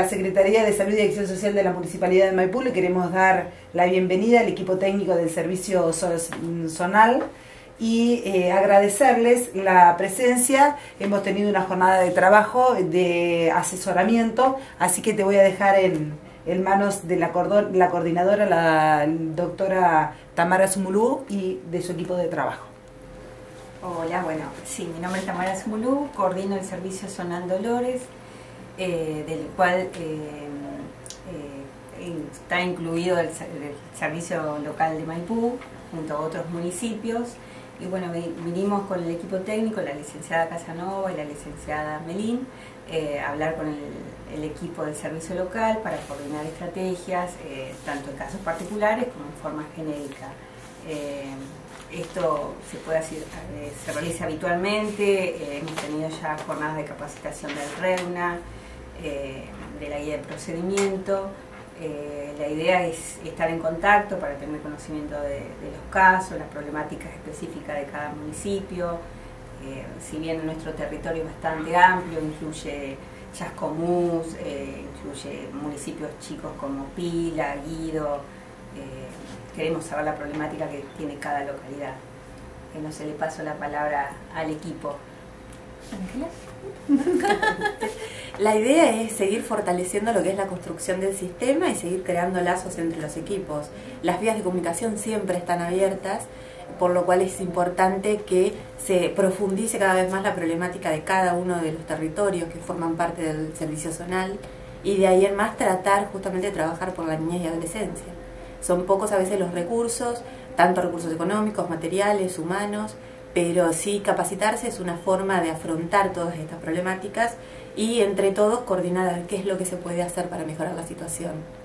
la Secretaría de Salud y Acción Social de la Municipalidad de Maipú le queremos dar la bienvenida al equipo técnico del Servicio Zonal y eh, agradecerles la presencia. Hemos tenido una jornada de trabajo, de asesoramiento, así que te voy a dejar en, manos de la, la coordinadora, la doctora Tamara Sumulú y de su equipo de trabajo. Hola, bueno, sí, mi nombre es Tamara Sumulú, coordino el servicio Zonal Dolores, eh, del cual eh, está incluido el, servicio local de Maipú, junto a otros municipios. Y bueno, vinimos con el equipo técnico, la licenciada Casanova y la licenciada Melín, eh, a hablar con el, equipo del servicio local para coordinar estrategias, eh, tanto en casos particulares como en forma genérica. Eh, esto se puede hacer, se realiza habitualmente, hemos tenido ya jornadas de capacitación del REUNA, de la guía de procedimiento, eh, la idea es estar en contacto para tener conocimiento de, los casos, las problemáticas específicas de cada municipio. Eh, si bien nuestro territorio es bastante amplio, incluye Chascomús, eh, incluye municipios chicos como Pila, Guido, queremos saber la problemática que tiene cada localidad. no se le paso la palabra al equipo. La idea es seguir fortaleciendo lo que es la construcción del sistema y seguir creando lazos entre los equipos. Las vías de comunicación siempre están abiertas, por lo cual es importante que se profundice cada vez más la problemática de cada uno de los territorios que forman parte del servicio zonal y de ahí en más tratar justamente de trabajar por la niñez y adolescencia. Son pocos a veces los recursos, tanto recursos económicos, materiales, humanos, pero sí capacitarse es una forma de afrontar todas estas problemáticas y entre todos coordinar qué es lo que se puede hacer para mejorar la situación.